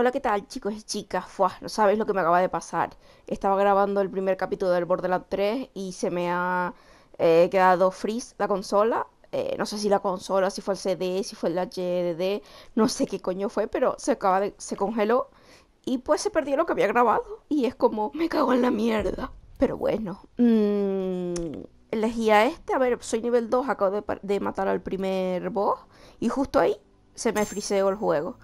Hola, ¿qué tal, chicos y chicas? Fuah, no sabéis lo que me acaba de pasar. Estaba grabando el primer capítulo del Borderlands 3 y se me ha eh, quedado freeze la consola. Eh, no sé si la consola, si fue el CD, si fue el HDD, no sé qué coño fue, pero se acaba de, se congeló y pues se perdió lo que había grabado. Y es como, me cago en la mierda. Pero bueno, mm, elegí a este. A ver, soy nivel 2, acabo de, de matar al primer boss y justo ahí se me friseó el juego.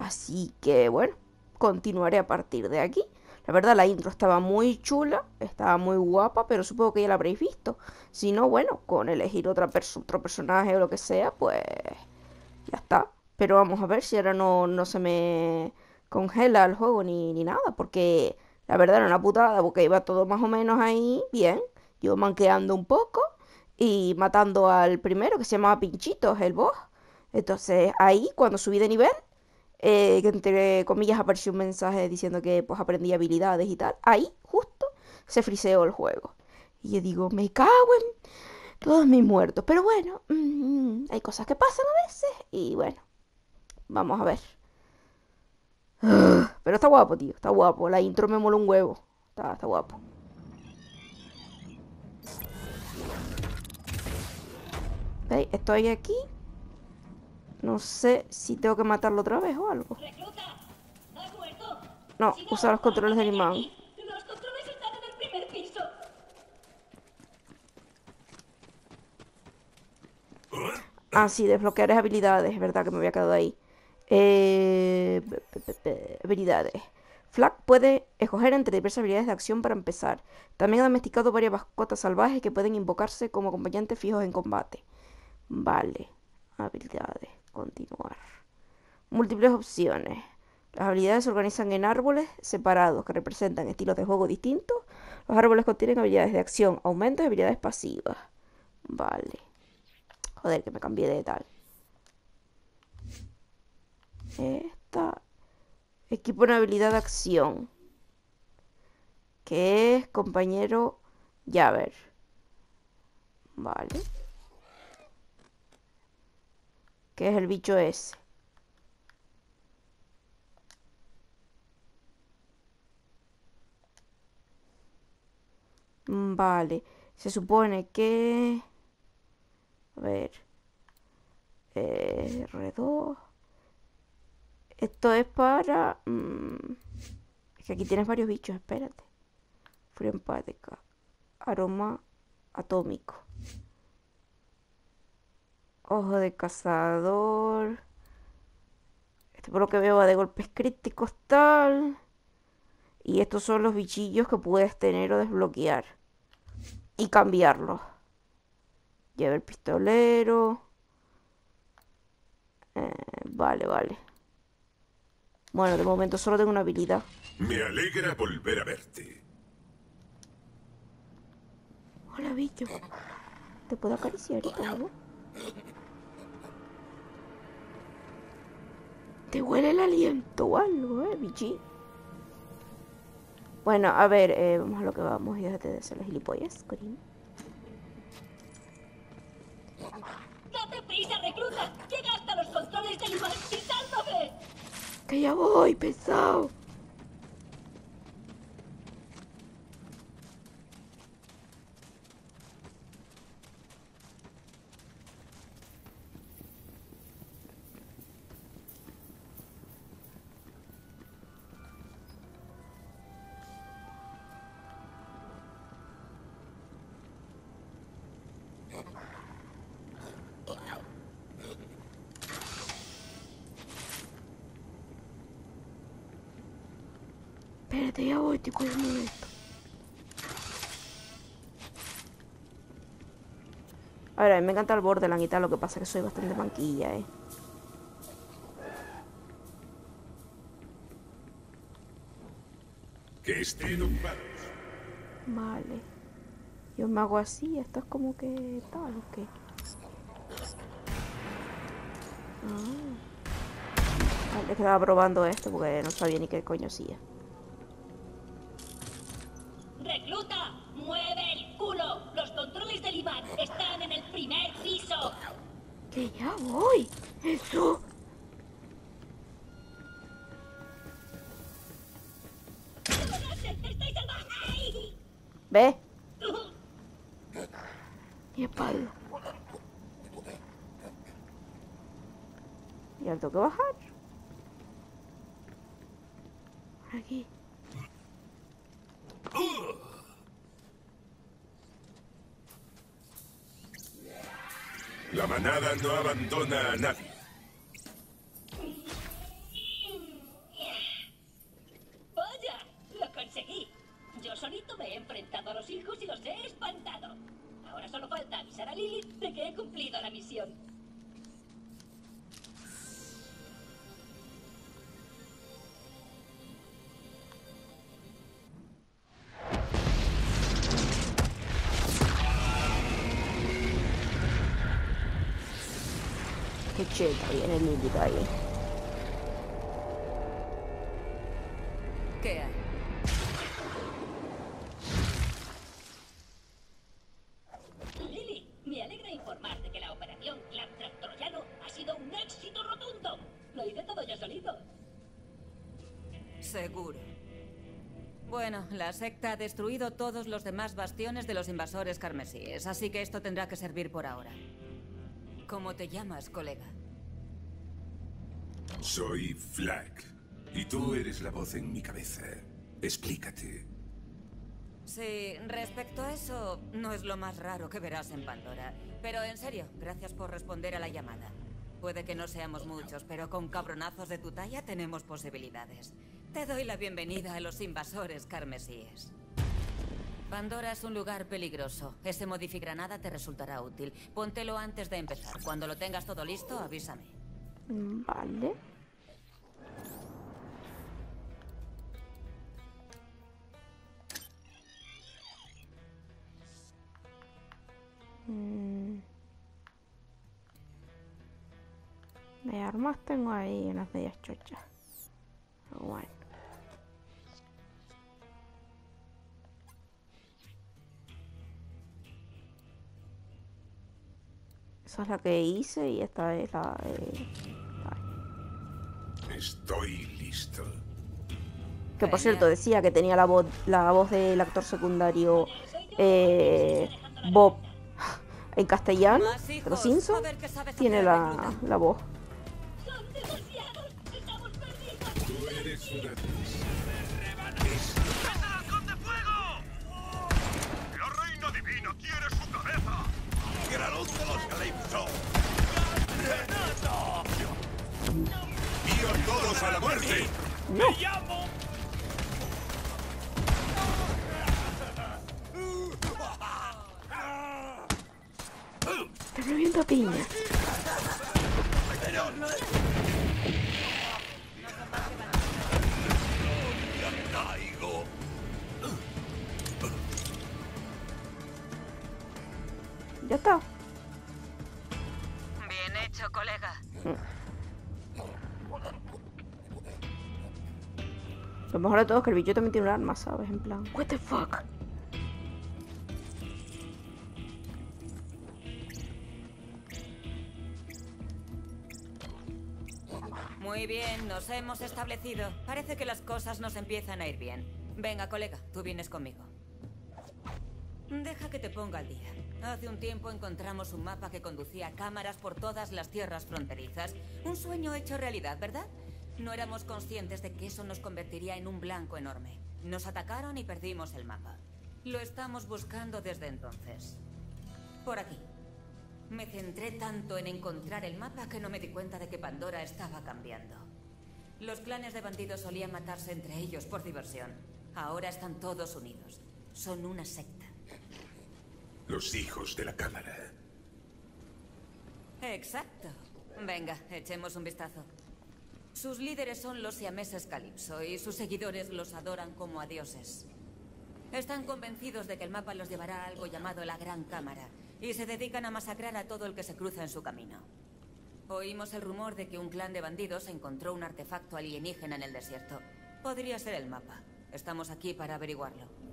Así que bueno, continuaré a partir de aquí. La verdad, la intro estaba muy chula, estaba muy guapa, pero supongo que ya la habréis visto. Si no, bueno, con elegir perso- otro personaje o lo que sea, pues ya está. Pero vamos a ver si ahora no, no se me congela el juego ni, ni nada, porque la verdad era una putada, porque iba todo más o menos ahí bien. Yo manqueando un poco y matando al primero que se llamaba Pinchitos, el boss. Entonces ahí, cuando subí de nivel, eh, que entre comillas apareció un mensaje diciendo que pues aprendí habilidades y tal. Ahí, justo, se friseó el juego. Y yo digo, me cago en todos mis muertos. Pero bueno, mm, hay cosas que pasan a veces. Y bueno, vamos a ver. Pero está guapo, tío, está guapo. La intro me mola un huevo. Está, está guapo. ¿Veis? Estoy aquí. No sé si tengo que matarlo otra vez o algo. No, usa los controles del imán. Los controles están en el primer piso. Ah, sí, desbloquear habilidades, es verdad que me había quedado ahí. Eh, habilidades. Flag puede escoger entre diversas habilidades de acción para empezar. También ha domesticado varias mascotas salvajes que pueden invocarse como acompañantes fijos en combate. Vale. Habilidades. Continuar. Múltiples opciones. Las habilidades se organizan en árboles separados que representan estilos de juego distintos. Los árboles contienen habilidades de acción, aumentos y habilidades pasivas. Vale. Joder, que me cambié de tal. Esta. Equipo una habilidad de acción. Que es compañero Javer. Vale. Que es el bicho ese. Mm, Vale. Se supone que... A ver. Eh, R2. Esto es para... mm, es que aquí tienes varios bichos, espérate. Frío empática. Aroma atómico. Ojo de cazador. Este por lo que veo va de golpes críticos tal. Y estos son los bichillos que puedes tener o desbloquear. Y cambiarlos. Lleva el pistolero. Eh, vale, vale. Bueno, de momento solo tengo una habilidad. Me alegra volver a verte. Hola, bicho. ¿Te puedo acariciar todo? ¿Te huele el aliento o algo, eh, bichi? Bueno, a ver, eh, vamos a lo que vamos y déjate de hacer las gilipollas, Corín. ¡Date prisa, recluta! ¡Llega hasta los controles del sálvame! Que ya voy, pesado. A ver, a mí me encanta el Borderlands y tal, lo que pasa es que soy bastante manquilla, eh. Que estén ocupados. Vale. Yo me hago así, esto es como que tal o qué. Ah. Vale, estaba probando esto porque no sabía ni qué coño hacía. Que ya voy. Eso. Ve. Y espalda. Y ahora tengo que bajar. Aquí. La manada no abandona a nadie. Secta ha destruido todos los demás bastiones de los invasores carmesíes, así que esto tendrá que servir por ahora. ¿Cómo te llamas, colega? Soy Flag. Y tú eres la voz en mi cabeza. Explícate. Sí, respecto a eso, no es lo más raro que verás en Pandora. Pero en serio, gracias por responder a la llamada. Puede que no seamos muchos, pero con cabronazos de tu talla tenemos posibilidades. Te doy la bienvenida a los invasores carmesíes. Pandora es un lugar peligroso. Ese modificgranada te resultará útil. Póntelo antes de empezar. Cuando lo tengas todo listo, avísame. Mm, Vale. Mm. De armas tengo ahí unas medias chochas. Bueno. Esa es la que hice y esta es la de... Estoy listo. Que por cierto decía que tenía la voz, la voz del actor secundario eh, Bob en castellano, pero Simpson tiene la, la voz. Todos a la muerte! Te reviento a piña. Ya está. Lo mejor de todo es que el bicho también tiene un arma, ¿sabes? En plan, what the fuck. Muy bien, nos hemos establecido. Parece que las cosas nos empiezan a ir bien. Venga, colega, tú vienes conmigo. Deja que te ponga al día. Hace un tiempo encontramos un mapa que conducía cámaras por todas las tierras fronterizas. Un sueño hecho realidad, ¿verdad? No éramos conscientes de que eso nos convertiría en un blanco enorme. Nos atacaron y perdimos el mapa. Lo estamos buscando desde entonces. Por aquí. Me centré tanto en encontrar el mapa que no me di cuenta de que Pandora estaba cambiando. Los clanes de bandidos solían matarse entre ellos por diversión. Ahora están todos unidos. Son una secta. Los hijos de la cámara. Exacto. Venga, echemos un vistazo. Sus líderes son los siameses Calypso y sus seguidores los adoran como a dioses. Están convencidos de que el mapa los llevará a algo llamado la Gran Cámara y se dedican a masacrar a todo el que se cruza en su camino. Oímos el rumor de que un clan de bandidos encontró un artefacto alienígena en el desierto. Podría ser el mapa. Estamos aquí para averiguarlo.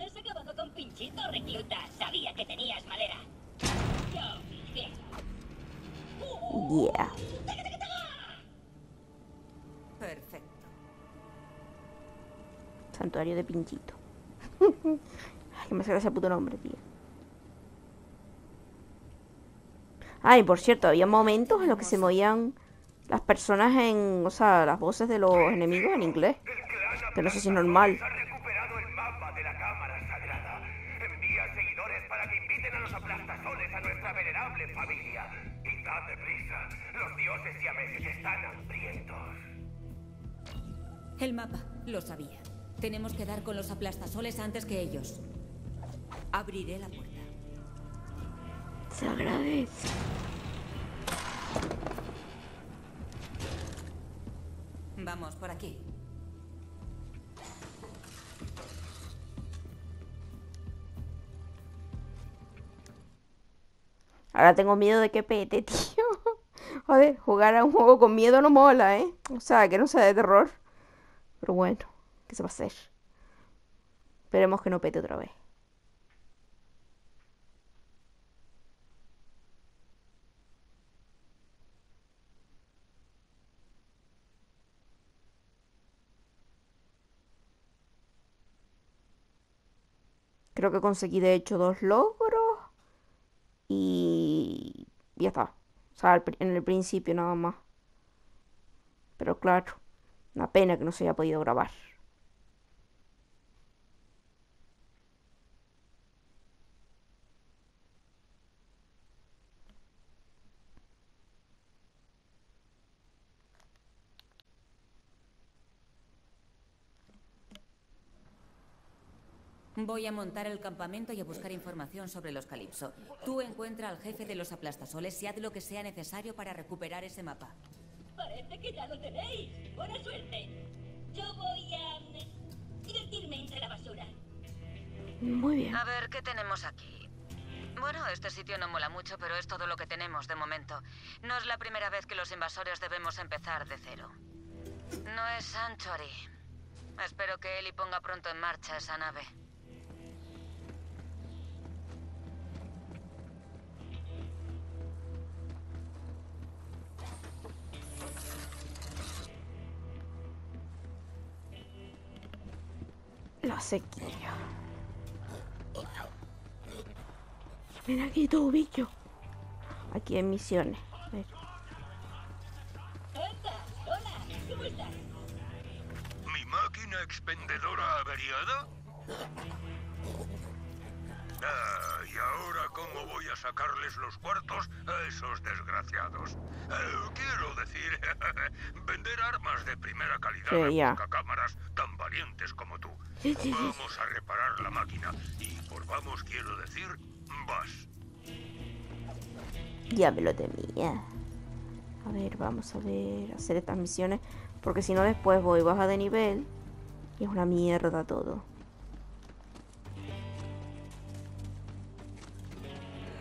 Has acabado con pinchito, recluta. Sabía que tenías madera. Yo, bien. Yeah. Perfecto. Santuario de Pinchito. Ay, que me sale ese puto nombre, tío. Ah, y por cierto, había momentos en los que se movían las personas en, o sea, las voces de los enemigos en inglés. Que no sé si es normal. El mapa, lo sabía. Tenemos que dar con los aplastasoles antes que ellos. Abriré la puerta. Se agradece. Vamos, por aquí. Ahora tengo miedo de que pete, tío. Joder, jugar a un juego con miedo no mola, ¿eh? O sea, que no sea de terror. Pero bueno, ¿qué se va a hacer? Esperemos que no pete otra vez. Creo que conseguí de hecho dos logros y ya está. O sea, en el principio nada más. Pero claro, una pena que no se haya podido grabar. Voy a montar el campamento y a buscar información sobre los Calipso. Tú encuentra al jefe de los aplastasoles y haz lo que sea necesario para recuperar ese mapa. Parece que ya lo tenéis. Buena suerte. Yo voy a mm, divertirme entre la basura. Muy bien. A ver, ¿qué tenemos aquí? Bueno, este sitio no mola mucho, pero es todo lo que tenemos de momento. No es la primera vez que los invasores debemos empezar de cero. No es Sanctuary. Espero que Eli ponga pronto en marcha esa nave. La sequía. Ven aquí tú, bicho. Aquí en misiones. ¿Mi máquina expendedora averiada? Ah, ¿y ahora cómo voy a sacarles los cuartos a esos desgraciados? Eh, quiero decir, vender armas de primera calidad Sí, a cámaras tan valientes como tú. Vamos a reparar la máquina. Y por vamos quiero decir, vas. Ya me lo temía. A ver, vamos a ver. Hacer estas misiones. Porque si no, después voy baja de nivel. Y es una mierda todo.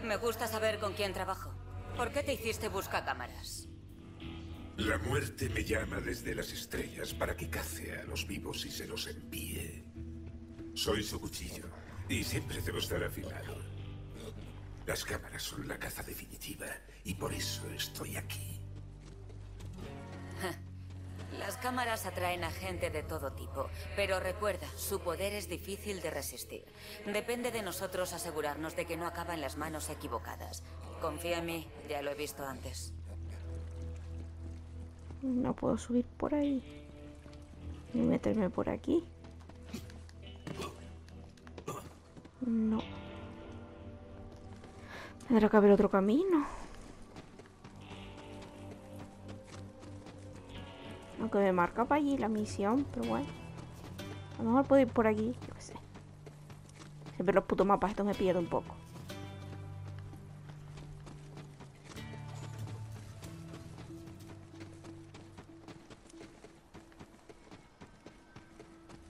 Me gusta saber con quién trabajo. ¿Por qué te hiciste busca cámaras? La muerte me llama desde las estrellas para que cace a los vivos y se los envíe. Soy su cuchillo y siempre debo estar afilado. Las cámaras son la caza definitiva y por eso estoy aquí. Las cámaras atraen a gente de todo tipo, pero recuerda, su poder es difícil de resistir. Depende de nosotros asegurarnos de que no acaba en las manos equivocadas. Confía en mí, ya lo he visto antes. No puedo subir por ahí. Ni meterme por aquí. No. Tendrá que haber otro camino. Aunque me marca para allí la misión, pero bueno. A lo mejor puedo ir por aquí, yo qué sé. Siempre los putos mapas estos me pierdo un poco.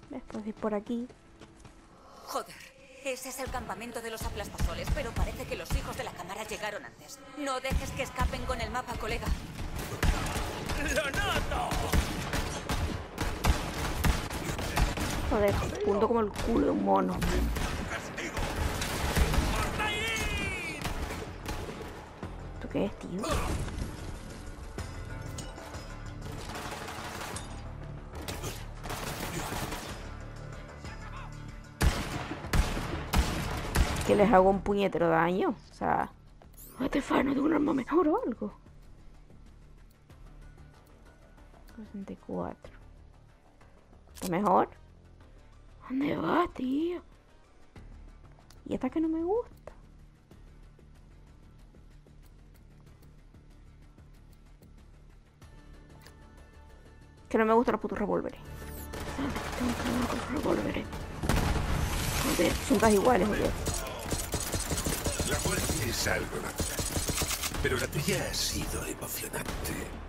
¿Ves? Puedo ir por aquí. Joder, ese es el campamento de los aplastasoles, pero parece que los hijos de la cámara llegaron antes. No dejes que escapen con el mapa, colega. Joder, punto como el culo de un mono. ¿Esto qué es, tío? que les hago un puñetero daño. O sea, what the fuck, no tengo un arma mejor o algo. 64. ¿Está mejor? ¿Dónde va, tío? Y esta que no me gusta. Que no me gustan los putos revólveres. Revólveres. Joder, son casi iguales, joder. La muerte es algo natural. Pero la tuya ha sido emocionante.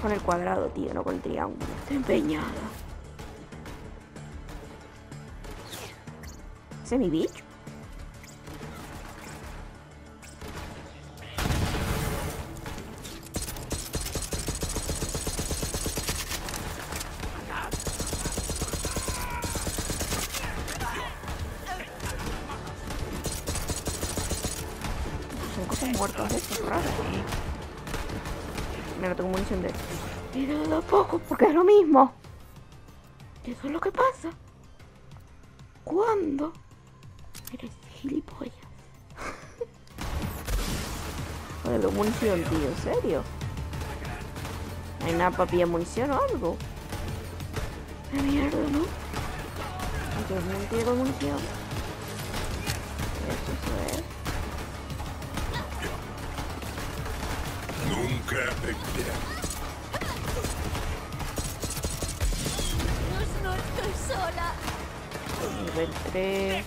Con el cuadrado, tío, no con el triángulo. Estoy empeñada. ¿Ese es mi bicho? A poco, porque es lo mismo. Eso es lo que pasa. ¿Cuándo? Eres gilipollas. Joder, veo munición, tío, ¿en serio? ¿No hay nada para pillar munición o algo? ¡Qué mierda, ¿no? Aunque no tengo munición. Eso, eso es. Nunca aprenderás. De-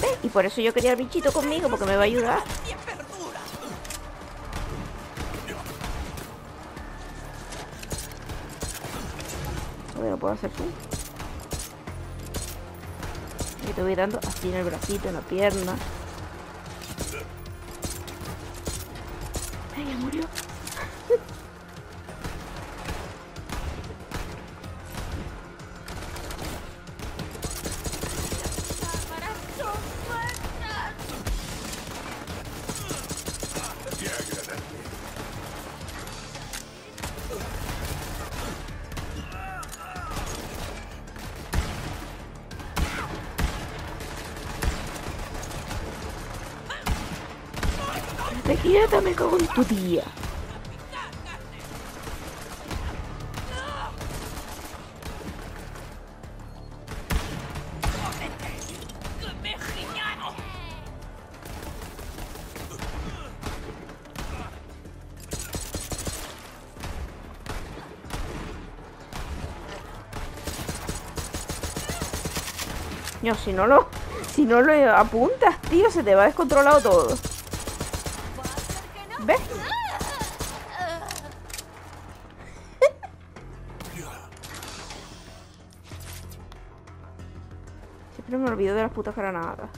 ¿Ves? Y por eso yo quería al bichito conmigo, porque me va a ayudar. Puedo hacer tú. Y te voy dando así en el bracito, en la pierna. Tía. Yo, si no lo, si no lo apuntas, tío, se te va descontrolado todo. Olvido de las putas granadas.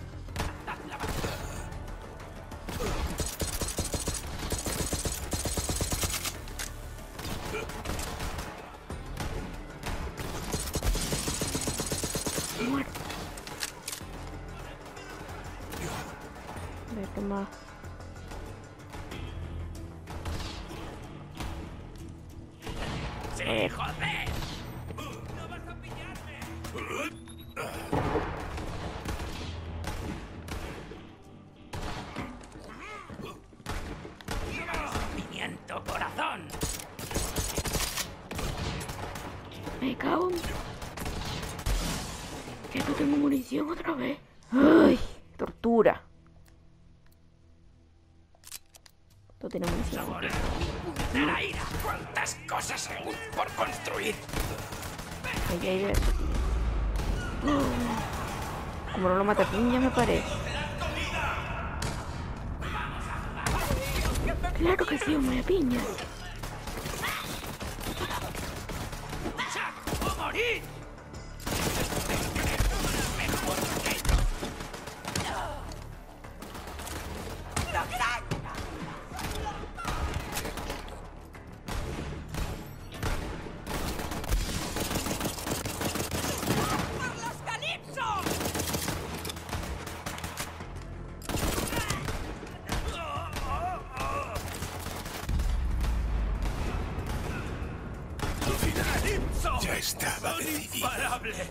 Cables.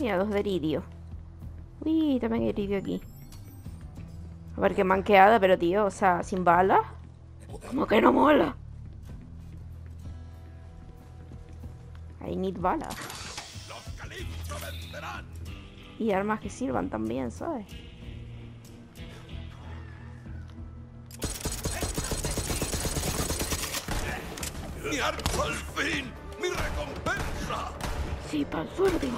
Mira, dos de iridio. Uy, también hay iridio aquí. A ver qué manqueada, pero tío, o sea, sin balas. Como que no mola. I need balas. Y armas que sirvan también, ¿sabes? ¡Mi arco al fin! ¡Mi recompensa! Sí, para suerte.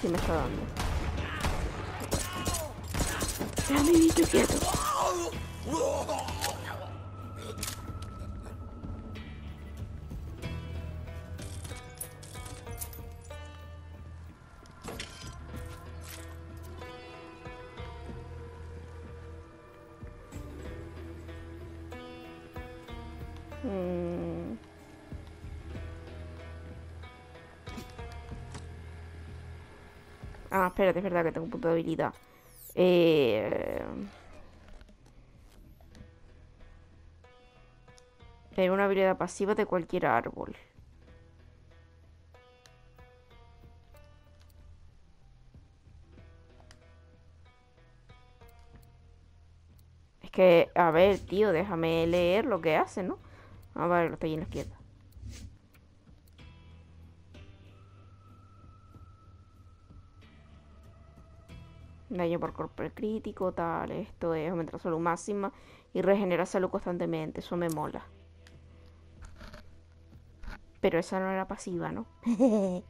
Sí me está dando. Ya mi bicho quieto. Es verdad que tengo un punto de habilidad. Eh... Es una habilidad pasiva de cualquier árbol. Es que, a ver, tío, déjame leer lo que hace, ¿no? Ah, vale, lo está ahí en la izquierda. Daño por cuerpo crítico, tal. Esto es aumentar salud máxima y regenerar salud constantemente. Eso me mola. Pero esa no era pasiva, ¿no?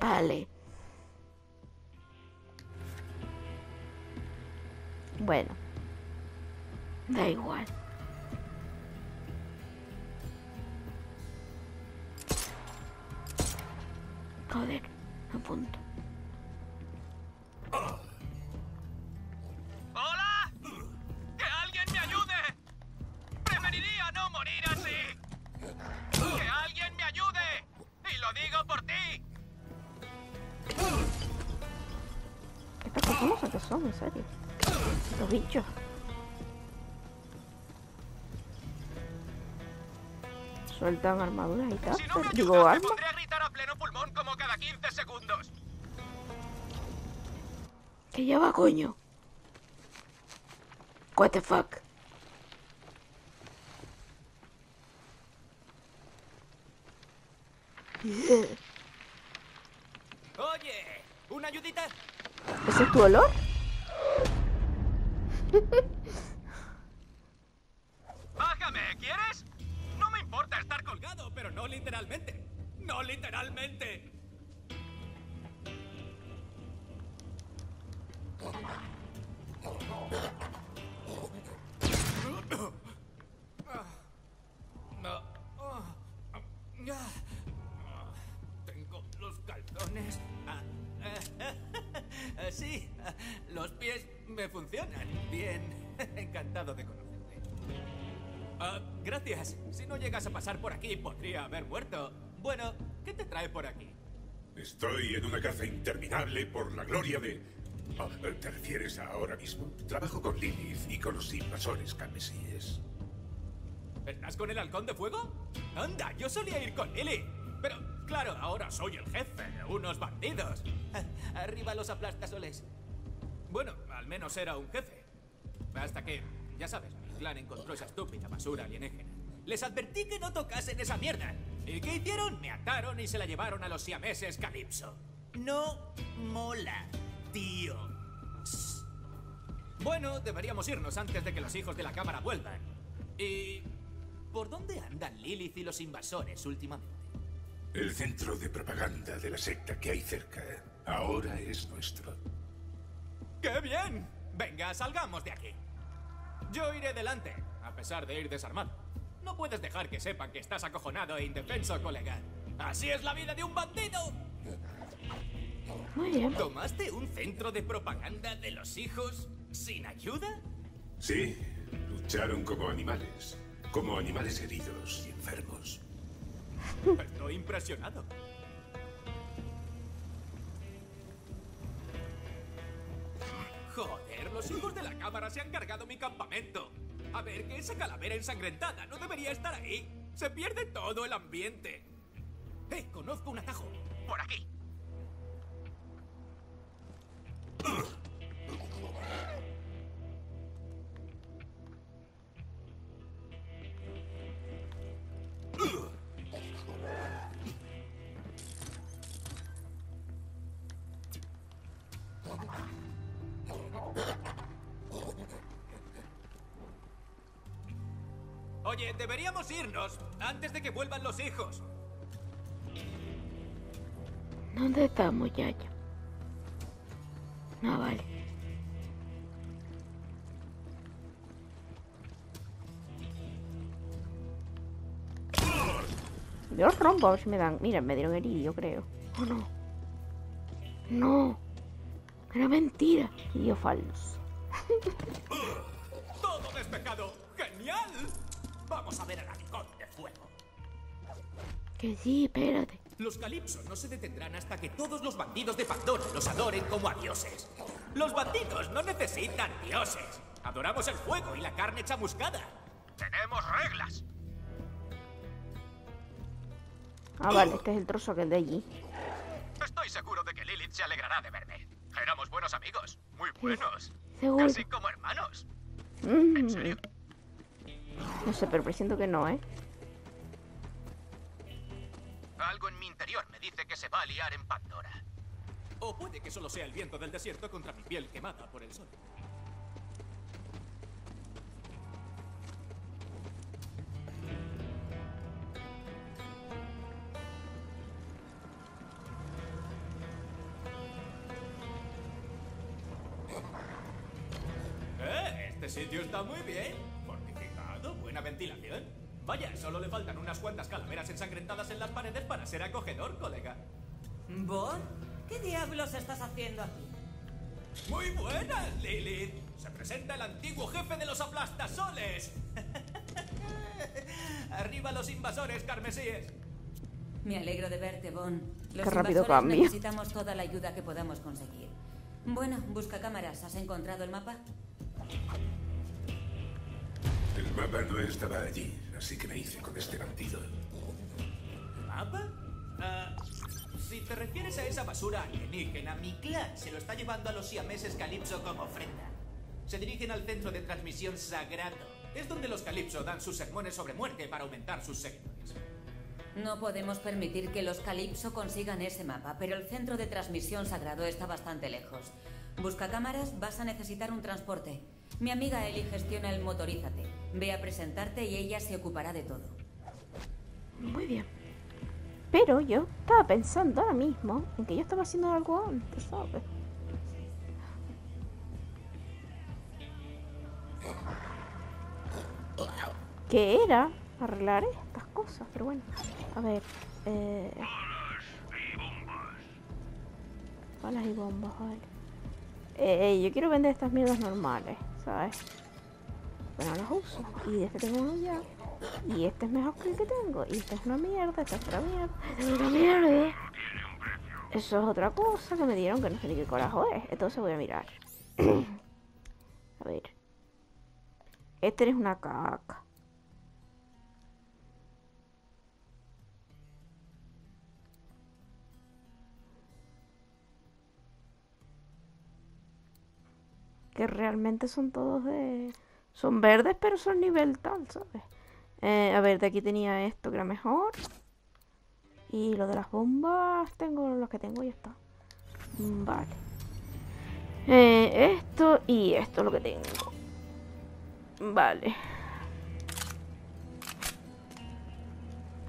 vale. Bueno. Da igual. Joder, a punto. Sueltan armaduras y tal. Si no me Digo, ayudas, me armas. a gritar a pleno pulmón como cada 15 segundos. Que ya va, coño. What the fuck. Oye, ¿una ayudita? ¿Ese es tu olor? Por aquí, podría haber muerto. Bueno, ¿qué te trae por aquí? Estoy en una caza interminable por la gloria de... Ah, ¿Te refieres a ahora mismo? Trabajo con Lilith y con los invasores carmesíes. ¿Estás con el halcón de fuego? Anda, yo solía ir con Lily. Pero, claro, ahora soy el jefe de unos bandidos. Arriba los aplastasoles. Bueno, al menos era un jefe. Hasta que, ya sabes, mi clan encontró esa estúpida basura alienígena. Les advertí que no tocasen esa mierda. ¿Y qué hicieron? Me ataron y se la llevaron a los siameses Calypso. No mola, tío. Bueno, deberíamos irnos antes de que los hijos de la cámara vuelvan. ¿Y por dónde andan Lilith y los invasores últimamente? El centro de propaganda de la secta que hay cerca ahora es nuestro. ¡Qué bien! Venga, salgamos de aquí. Yo iré delante, a pesar de ir desarmado. No puedes dejar que sepan que estás acojonado e indefenso, colega. Así es la vida de un bandido. Muy bien. ¿Tomaste un centro de propaganda de los hijos sin ayuda? Sí, lucharon como animales. Como animales heridos y enfermos. Estoy impresionado. Joder, los hijos de la cámara se han cargado mi campamento. A ver, que esa calavera ensangrentada no debería estar ahí. Se pierde todo el ambiente. ¡Eh! Conozco un atajo. Por aquí. Oye, deberíamos irnos antes de que vuelvan los hijos. ¿Dónde está, muchacho? No, vale. Yo los rompo a ver si me dan. Mira, me dieron herido, creo. Oh, no. No. Era mentira. Y falso. ¡Todo despejado! ¡Genial! Vamos a ver el halcón de fuego. Que sí, espérate. Los calipsos no se detendrán hasta que todos los bandidos de Pandora los adoren como a dioses. Los bandidos no necesitan dioses. Adoramos el fuego y la carne chamuscada. Tenemos reglas. Ah, vale, este es el trozo que es de allí. Estoy seguro de que Lilith se alegrará de verme. Éramos buenos amigos. Muy buenos. Seguro. Casi como hermanos. Mm. ¿En serio? No sé, pero presiento que no, ¿eh? Algo en mi interior me dice que se va a liar en Pandora. O puede que solo sea el viento del desierto contra mi piel quemada por el sol. Eh, este sitio está muy bien. Buena ventilación. Vaya, solo le faltan unas cuantas calaveras ensangrentadas en las paredes para ser acogedor, colega. ¿Bon? ¿Qué diablos estás haciendo aquí? Muy buenas, Lilith. Se presenta el antiguo jefe de los aplastasoles. Arriba los invasores carmesíes. Me alegro de verte, Bon. Los Qué rápido invasores cambia. necesitamos toda la ayuda que podamos conseguir. Bueno, busca cámaras. ¿Has encontrado el mapa? Mapa no estaba allí, así que me hice con este bandido. ¿Mapa? Ah, si te refieres a esa basura alienígena, mi clan se lo está llevando a los siameses Calypso como ofrenda. Se dirigen al centro de transmisión sagrado. Es donde los Calypso dan sus sermones sobre muerte para aumentar sus seguidores. No podemos permitir que los Calypso consigan ese mapa, pero el centro de transmisión sagrado está bastante lejos. Busca cámaras, vas a necesitar un transporte. Mi amiga Ellie gestiona el motorízate. Ve a presentarte y ella se ocupará de todo. Muy bien. Pero yo estaba pensando ahora mismo en que yo estaba haciendo algo antes, ¿sabes? Que era arreglar estas cosas, pero bueno. A ver. Eh... Balas y bombas, vale. Eh, yo quiero vender estas mierdas normales, ¿sabes? Bueno, las uso. Y este tengo uno ya. Y este es mejor que el que tengo. Y esta es una mierda, esta es otra mierda. Esta es otra mierda. Eso es otra cosa que me dieron que no sé ni qué corajo es. Entonces voy a mirar. a ver. Este es una caca. Que realmente son todos de... Son verdes, pero son nivel tal, ¿sabes? Eh, a ver, de aquí tenía esto que era mejor. Y lo de las bombas, tengo los que tengo y ya está. Vale. Eh, esto y esto es lo que tengo. Vale.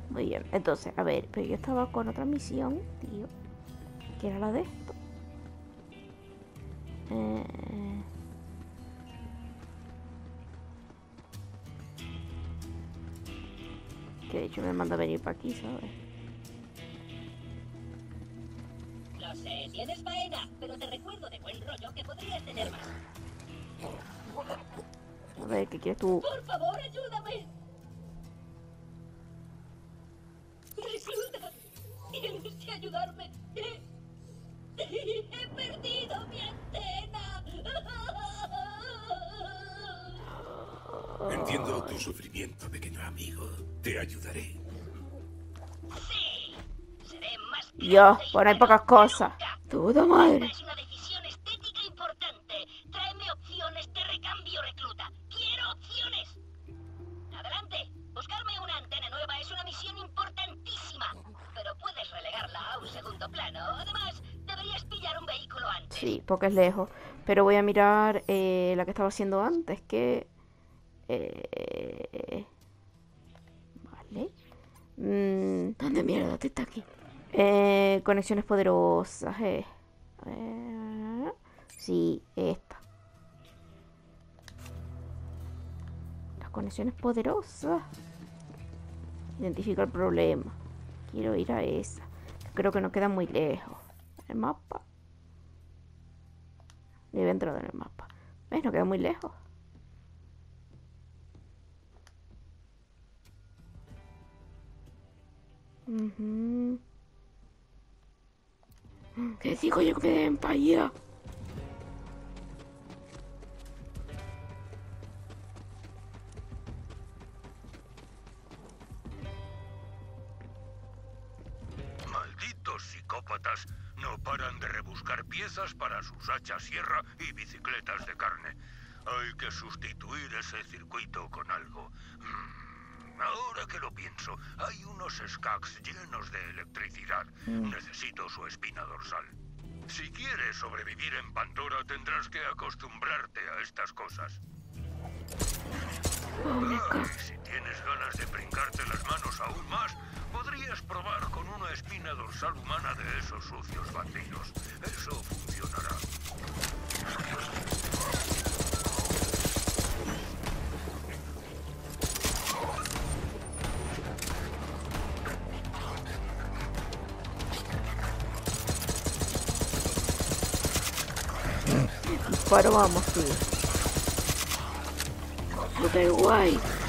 Muy bien, entonces, a ver, pero yo estaba con otra misión, tío. Que era la de esto. Eh... Que de hecho me manda a venir para aquí, ¿sabes? Lo sé, tienes faena, pero te recuerdo de buen rollo que podrías tener más. A ver, ¿qué quieres tú? Por favor, ayúdame. Recluta, tienes que ayudarme. He, he perdido mi antena. Entiendo tu sufrimiento, pequeño amigo. Te ayudaré. Sí. Seré más Dios, grande y por ahí pocas cosas. Puta madre. Es una decisión estética importante. Tráeme opciones de recambio, recluta. Quiero opciones. Adelante. Buscarme una antena nueva es una misión importantísima. Pero puedes relegarla a un segundo plano. Además, deberías pillar un vehículo antes. Sí, porque es lejos. Pero voy a mirar eh, la que estaba haciendo antes, que... eh, vale. Mm, ¿Dónde mierda te está aquí? Eh, conexiones poderosas, eh. Ver. Sí, esta. Las conexiones poderosas. Identifica el problema. Quiero ir a esa. Creo que no queda muy lejos. El mapa. Debe entrar en el mapa. ¿Ves? No queda muy lejos. ¿Qué digo yo que den pa' allá? Malditos psicópatas no paran de rebuscar piezas para sus hachas sierra y bicicletas de carne. Hay que sustituir ese circuito con algo. Mm, Ahora que lo pienso, hay unos skaks llenos de electricidad. Necesito su espina dorsal. Si quieres sobrevivir en Pandora, tendrás que acostumbrarte a estas cosas. Ah, y si tienes ganas de brincarte las manos aún más, podrías probar con una espina dorsal humana de esos sucios bandidos. Eso Disparo, vamos, tío. Super guay. Que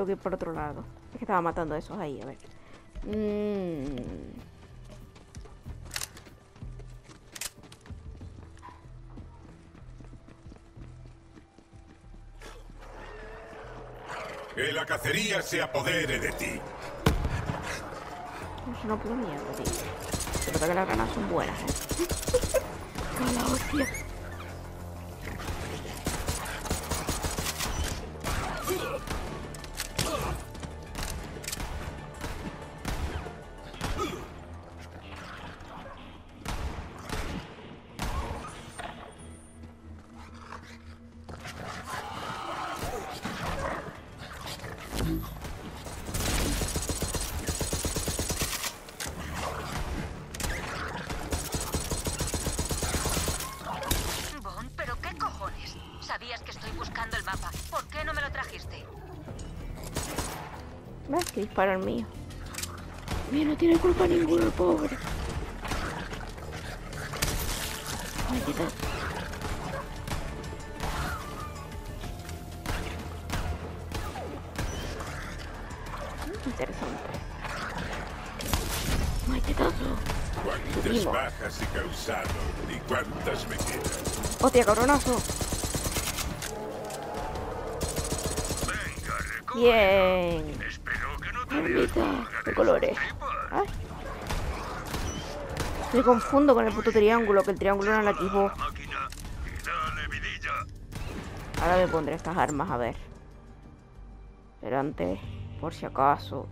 tengo que ir por otro lado. Es que estaba matando a esos ahí, a ver. Mm. Que la cacería se apodere de ti. Es una puta mierda, tío. Nota que las ganas son buenas, eh. La hostia. Disparo el mío? Mío no tiene culpa ninguno, pobre. Ay, qué tal. Mm, Interesante. ¿Cuántas Subimos. bajas he causado y cuántas me quedan? Hostia, cabronazo. Venga, Me confundo con el puto triángulo, que el triángulo era la vidilla. Ahora me pondré estas armas, a ver. Pero por si acaso.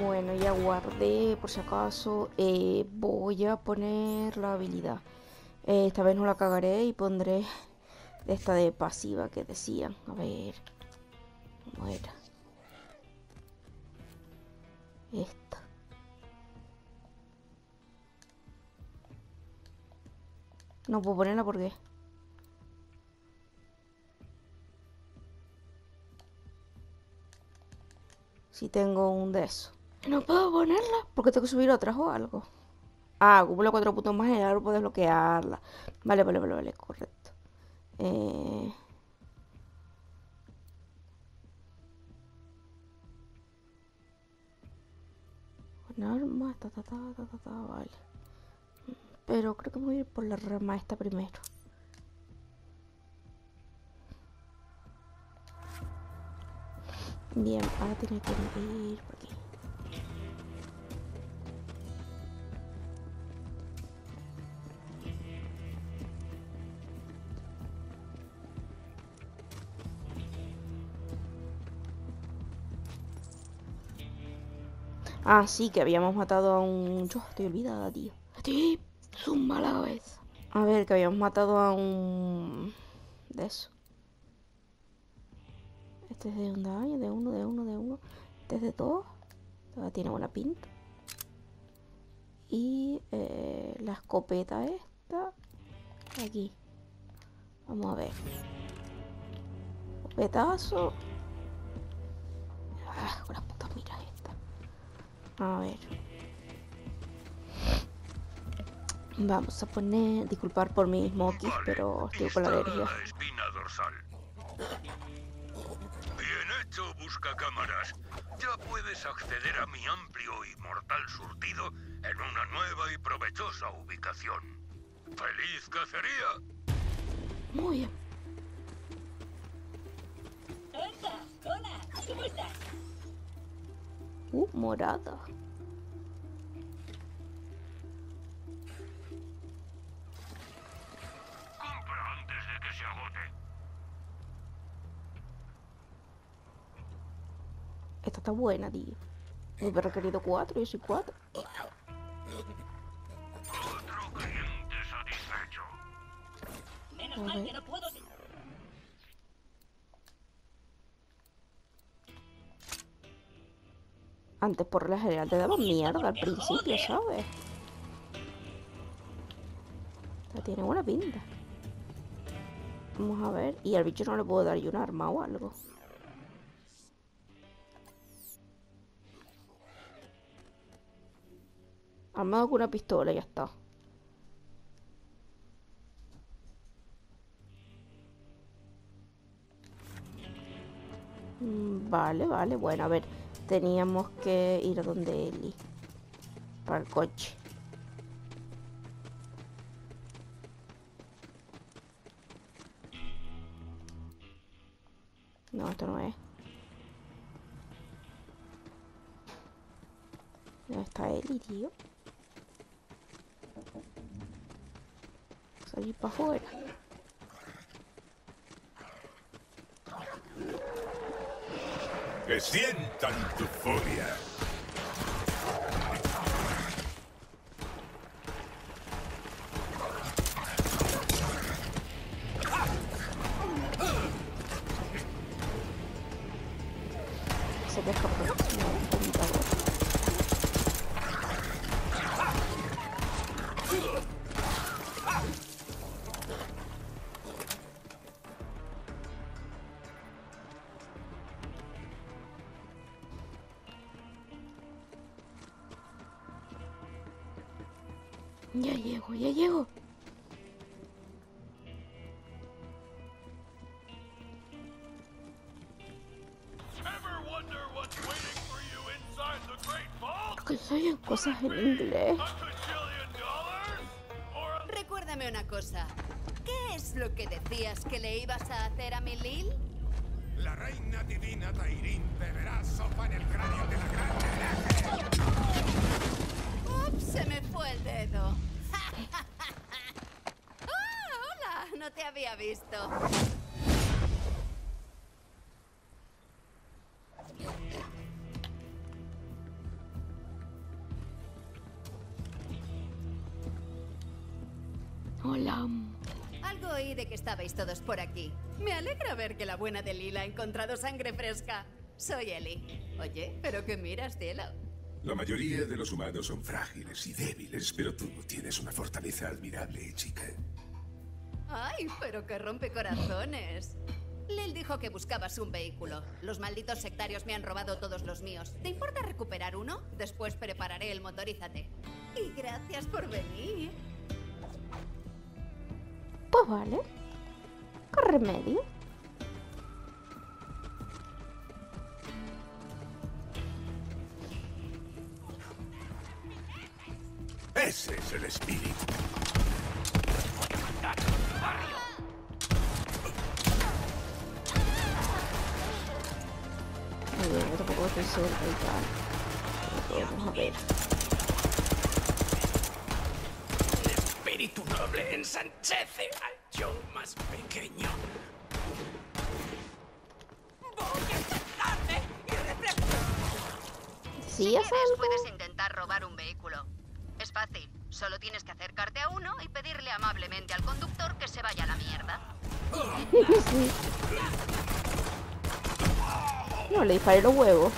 Bueno, ya guardé, por si acaso. Eh, voy a poner la habilidad. Eh, esta vez no la cagaré y pondré esta de pasiva que decían. A ver. ¿Cómo? Esta. No puedo ponerla porque... Si tengo un de eso. No puedo ponerla porque tengo que subir otras o algo. Ah, acumula cuatro puntos más en el árbol, desbloquearla. Vale, vale, vale, vale, correcto. Eh... arma, ta, ta, ta, ta, ta, ta, vale. Pero creo que voy a ir por la rama esta primero. Bien, ahora tiene que ir por aquí. Ah, sí, que habíamos matado a un... Yo estoy olvidada, tío. Suma la cabeza. A ver, que habíamos matado a un... De eso. Este es de un daño, de uno, de uno, de uno. Este es de dos. Todavía tiene buena pinta. Y eh, la escopeta esta. Aquí. Vamos a ver. Escopetazo. Ah, con las putas miras esta. A ver. Vamos a poner. Disculpar por mis moquis, Vale, pero estoy con la alergia. la espina dorsal. Bien hecho, busca cámaras. Ya puedes acceder a mi amplio y mortal surtido en una nueva y provechosa ubicación. ¡Feliz cacería! Muy bien. ¡Hola! ¿Cómo estás? Uh, morada. Se agote. Esta está buena, tío. Me hubiera requerido cuatro, yo soy cuatro. Otro cliente satisfecho. Menos mal que no puedo... Antes por la general te daban mierda al principio, ¿sabes? Tiene buena pinta. Vamos a ver. Y al bicho no le puedo dar yo un arma o algo. Armado con una pistola ya está. Mm, Vale, vale. Bueno, a ver. Teníamos que ir a donde Eli. Para el coche. No, esto no es. ¿Dónde está Eli, tío? Salir para afuera. Que sientan tu furia. Se deja por no, cosas en inglés. Recuérdame una cosa. ¿Qué es lo que decías que le ibas a hacer a mi Lil? La reina divina Tairín beberá sopa en el cráneo de la grande. ¡Ups! Se me fue el dedo. ¡Ah! ¡Hola! No te había visto. Estabais todos por aquí. Me alegra ver que la buena de Lil ha encontrado sangre fresca. Soy Ellie. Oye, ¿pero qué miras, cielo? La mayoría de los humanos son frágiles y débiles, pero tú tienes una fortaleza admirable, chica. Ay, pero que rompe corazones. Lil dijo que buscabas un vehículo. Los malditos sectarios me han robado todos los míos. ¿Te importa recuperar uno? Después prepararé el motorízate. Y gracias por venir. Pues vale. ¿Qué remedio? Ese es el espíritu. Muy bien, yo tampoco estoy cerca y tal. Pero Vamos a ver. El espíritu noble ensanchece pequeño. ¿Sí si quieres, puedes intentar robar un vehículo. Es fácil. Solo tienes que acercarte a uno y pedirle amablemente al conductor que se vaya a la mierda. No, le disparé los huevos.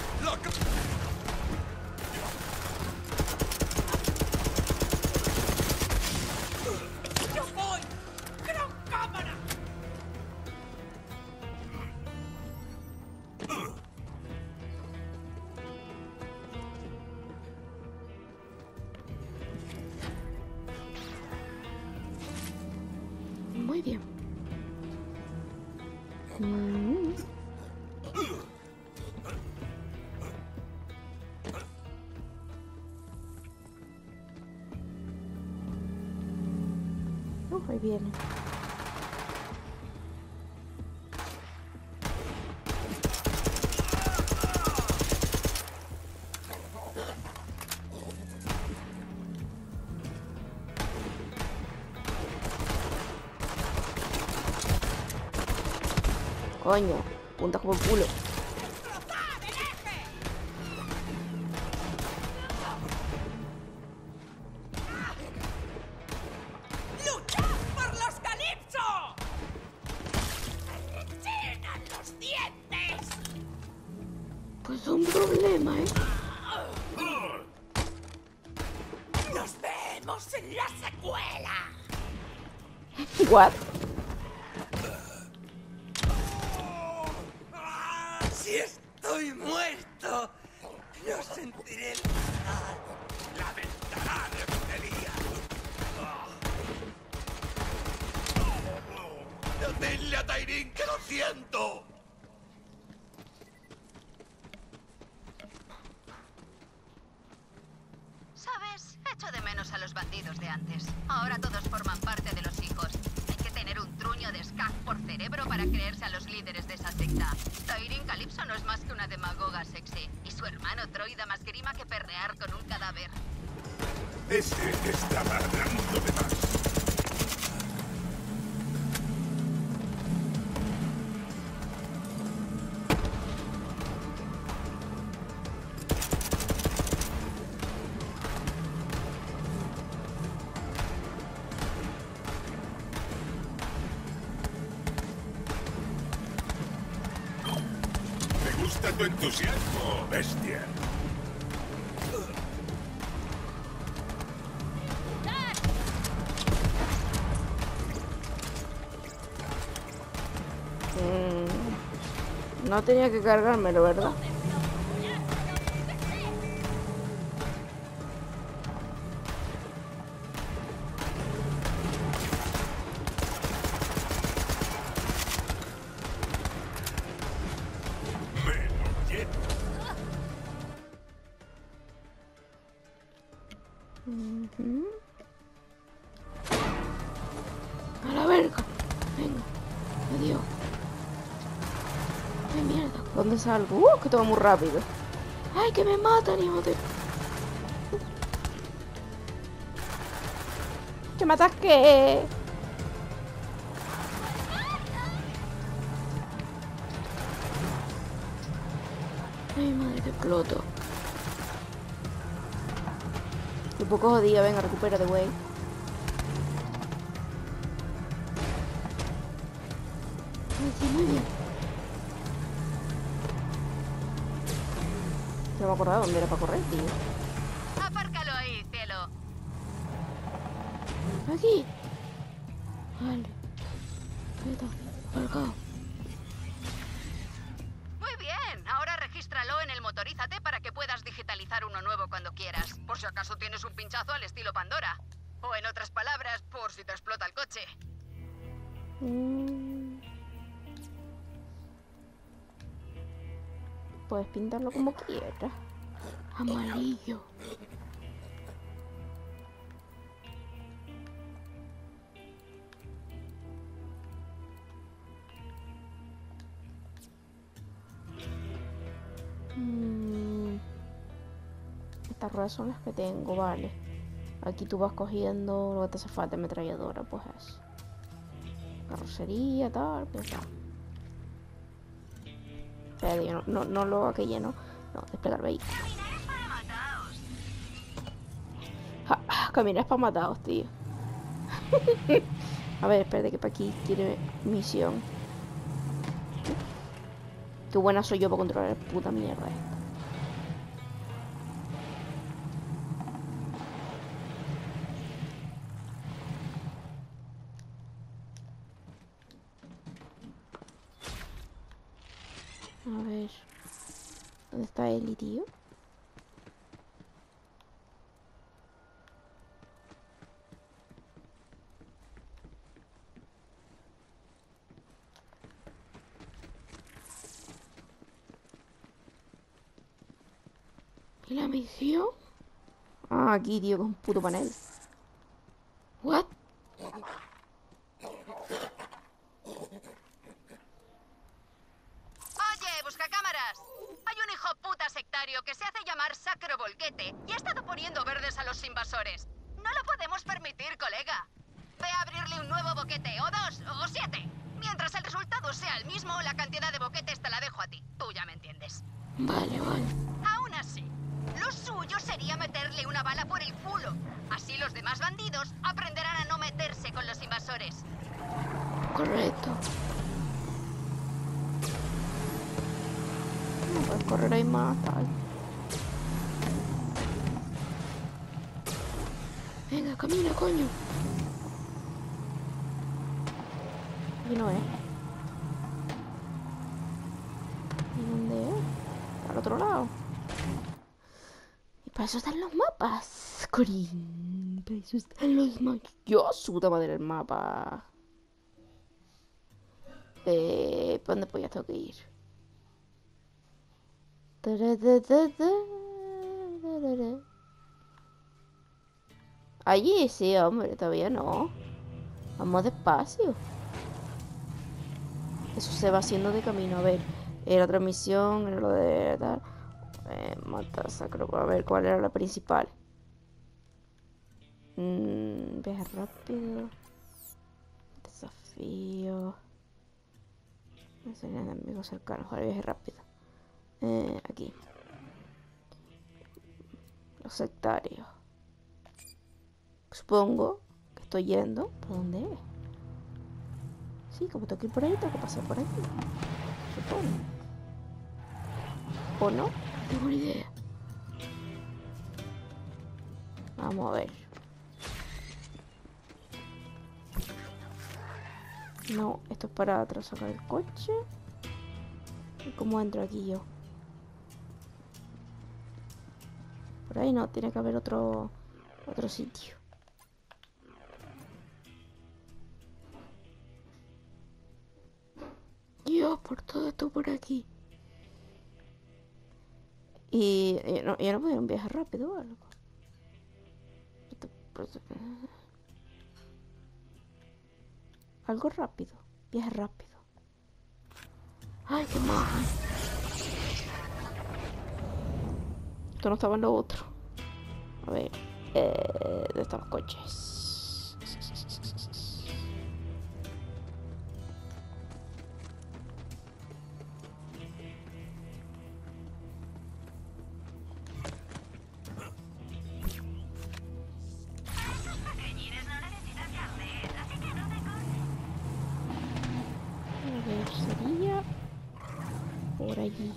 Coño, punta como el culo. ¡Luchad no tenía que cargármelo, ¿verdad? A la verga. Venga. Adiós. ¿Dónde salgo? Uh, que todo muy rápido. Ay, que me matan, hijo de... ¿Que me ataque? Ay, madre, que exploto. Un poco jodida, venga, recupérate, güey. Muy bien. No me acordaba dónde era para correr, tío. Apárcalo ahí, cielo. Aquí. Vale. Son las que tengo, vale. Aquí tú vas cogiendo lo que te hace falta, ametralladora, pues eso. Carrocería, tal, pues tal. No, no, no lo que lleno. No, desplegar vehículo. Caminar para matados, tío. A ver, espérate que para aquí tiene misión. Qué buena soy yo para controlar la puta mierda. A ver. ¿Dónde está Eli, tío? ¿Y la misión? Ah, aquí, tío, con un puto panel. ¿What? Oye, busca cámaras. Hay un hijo puta sectario que se hace llamar Sacro Volquete y ha estado poniendo verdes a los invasores. No lo podemos permitir, colega. Ve a abrirle un nuevo boquete, o dos, o siete. Mientras el resultado sea el mismo, la cantidad de boquetes te la dejo a ti. Tú ya me entiendes. Vale, vale. Aún así, lo suyo sería meterle una bala por el culo. Así los demás bandidos aprenderán a no meterse con los invasores. Correcto. No puedes correr ahí más, tal. Venga, camina, coño. Aquí no es. ¿Y dónde es? Al otro lado. Y para eso están los mapas. Corín. Para eso están los mapas. Yo, su puta madre, el mapa. Eh, ¿Para dónde pues tengo que ir? Allí sí, hombre, todavía no. Vamos despacio. Eso se va haciendo de camino. A ver, era otra misión, era lo de tal. Eh, mata sacro. A ver, ¿cuál era la principal? Mm, viaje rápido. Desafío. Serían enemigos cercanos. Ahora viaje rápido. Eh, aquí. Los sectarios. Supongo que estoy yendo. ¿Por dónde es? Sí, como tengo que ir por ahí, tengo que pasar por aquí. Supongo. ¿O no? Tengo ni idea. Vamos a ver. No, esto es para atrás sacar el coche. ¿Y cómo entro aquí yo? Por ahí no, tiene que haber otro otro sitio. Dios, por todo esto por aquí. Y yo no, yo no ir rápido o algo. Algo rápido. Viaje rápido. Ay, qué mal. Esto no estaba en lo otro. A ver. Eh, ¿Dónde están coches? Allí.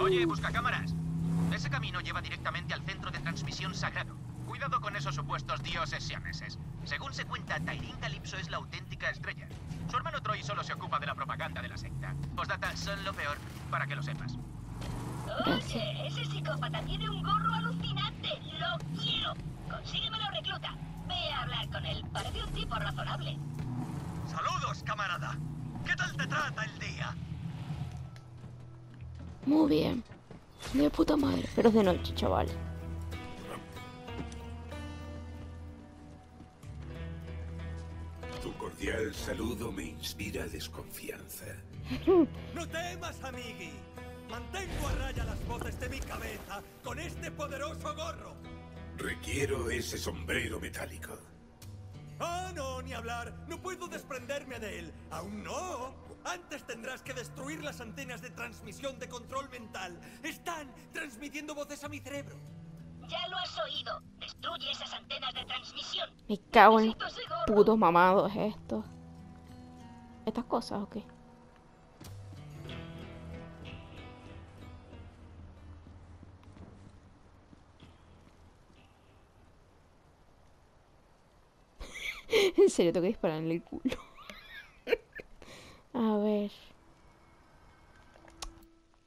Oye, busca cámaras. Ese camino lleva directamente al centro de transmisión sagrado. Cuidado con esos supuestos dioses siameses. Según se cuenta, Tairin Calypso es la auténtica estrella. Su hermano Troy solo se ocupa de la propaganda de la secta. Postdata, son lo peor, para que lo sepas. Oye, ese psicópata tiene un gorro alucinante. Lo quiero. Consíguemelo, recluta. Hablar con él. Parece un tipo razonable. Saludos, camarada. ¿Qué tal te trata el día? Muy bien. De puta madre. Pero es de noche, chaval. Tu cordial saludo me inspira desconfianza. No temas, amigui. Mantengo a raya las voces de mi cabeza con este poderoso gorro. Requiero ese sombrero metálico. Ah, no, ni hablar. No puedo desprenderme de él. Aún no. Antes tendrás que destruir las antenas de transmisión de control mental. Están transmitiendo voces a mi cerebro. Ya lo has oído. Destruye esas antenas de transmisión. Me cago en putos mamados estos. ¿Estas cosas o qué? en serio, tengo que disparar en el culo. A ver.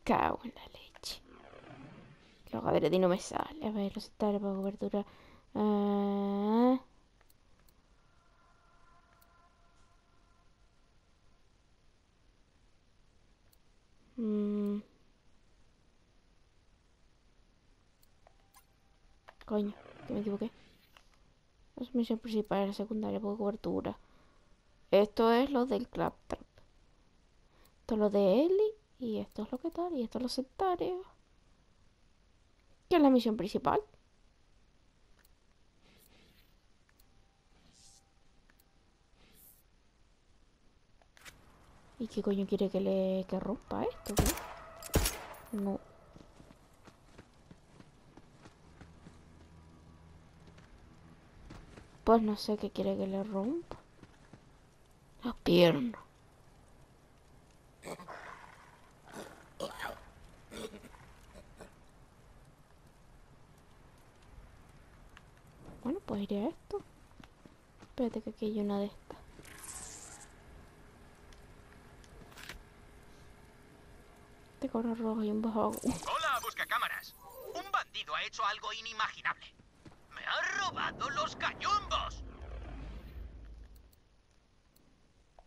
Cago en la leche. Los adrede no me sale. A ver, los para cobertura. Ah. Mm. Coño, que me equivoqué. Es misión principal, la secundaria, poco cobertura. Esto es lo del Claptrap. Esto es lo de Ellie. Y esto es lo que tal. Y esto es los sectarios. ¿Qué es la misión principal? ¿Y qué coño quiere que le que rompa esto? No. Pues no sé qué quiere que le rompa. La pierna. Bueno, pues iré a esto. Espérate que aquí hay una de estas. De color rojo y un bajo. Hola, buscacámaras. Un bandido ha hecho algo inimaginable. Ha robado los gallumbos.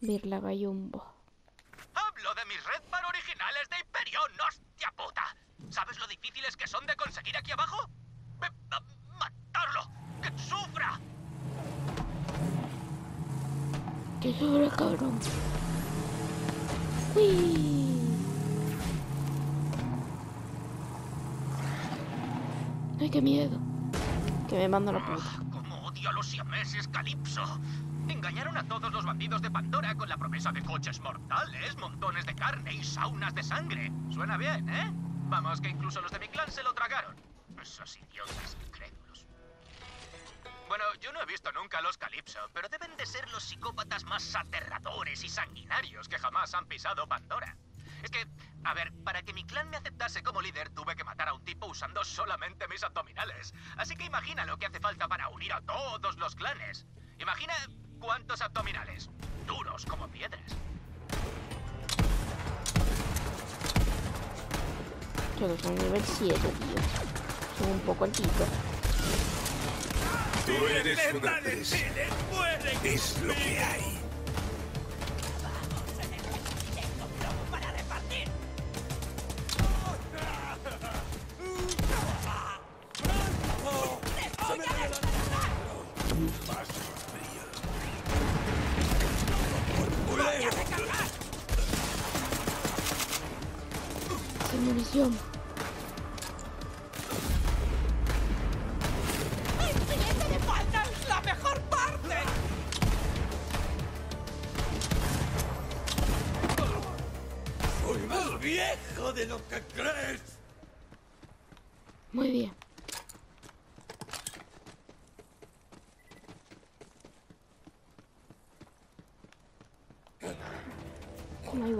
Birla Gallumbo. Hablo de mis Red Bar originales de Hyperion, hostia puta. ¿Sabes lo difíciles que son de conseguir aquí abajo? Matarlo. ¡Que sufra! ¡Qué sobra, cabrón! ¡Uy! ¡Ay, qué miedo! Que me manda la puta. Ah, ¡Cómo odio a los siameses, Calypso! Engañaron a todos los bandidos de Pandora con la promesa de coches mortales, montones de carne y saunas de sangre. Suena bien, ¿eh? Vamos, que incluso los de mi clan se lo tragaron. Esos idiotas incrédulos. Bueno, yo no he visto nunca a los Calypso, pero deben de ser los psicópatas más aterradores y sanguinarios que jamás han pisado Pandora. Es que, a ver, para que mi clan me aceptase como líder tuve que matar a un tipo usando solamente mis abdominales. Así que imagina lo que hace falta para unir a todos los clanes. Imagina cuántos abdominales. Duros como piedras. Que soy nivel 7, tío. Soy un poco altito. Tú eres una presa. Es lo que hay.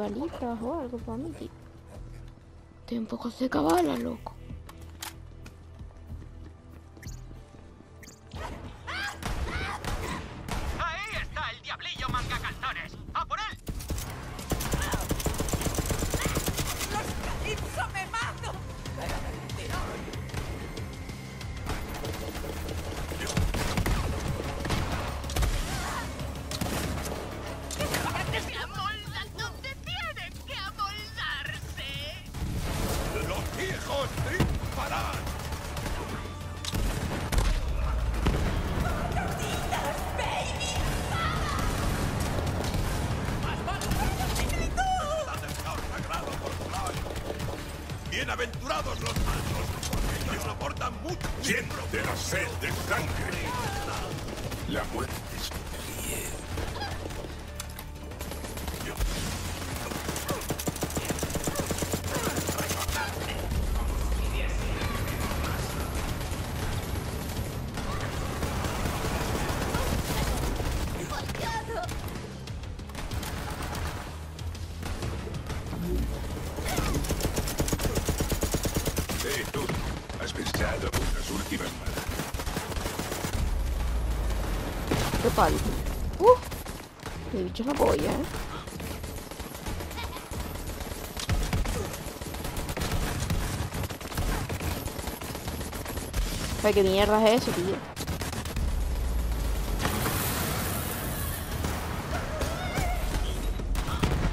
Balitas o algo para mí, tío. Estoy un poco seca bala, loco. Mucho Siente la sed de sangre. Bicho es la polla, eh. Ay, ¿Qué mierda es eso, tío?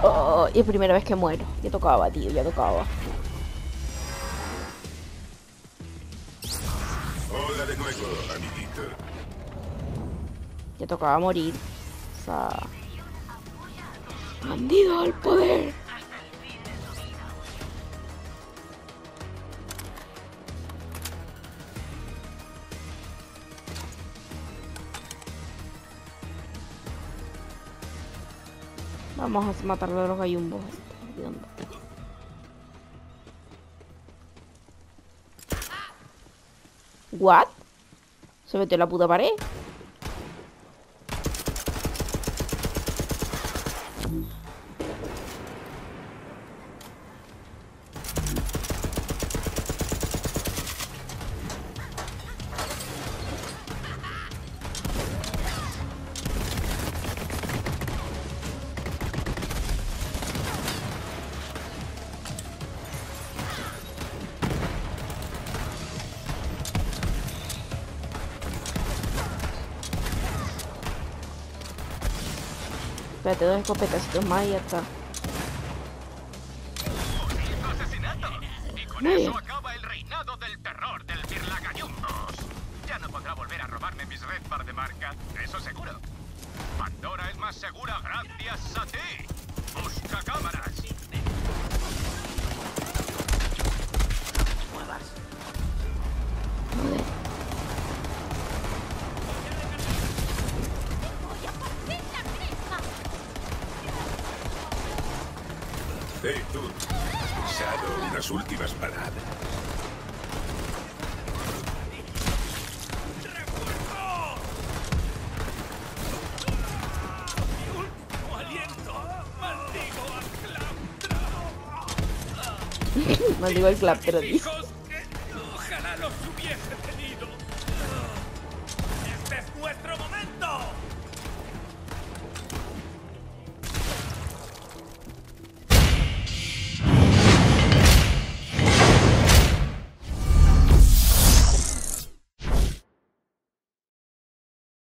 Oh, y es primera vez que muero. Ya tocaba, tío, ya tocaba. Hola de nuevo, amiguito. Ya tocaba morir. O sea... Bandido al poder. Vamos a matarle a los gallumbos. ¿What? Se metió la puta pared. Espérate, dos escopetacitos más y ya está. con Muy eso bien. acaba el reinado del terror del Birlagayumbos. Ya no podrá volver a robarme mis red bar de marca, eso seguro. Pandora es más segura gracias a ti. Maldigo el clap, pero. ¡Hijos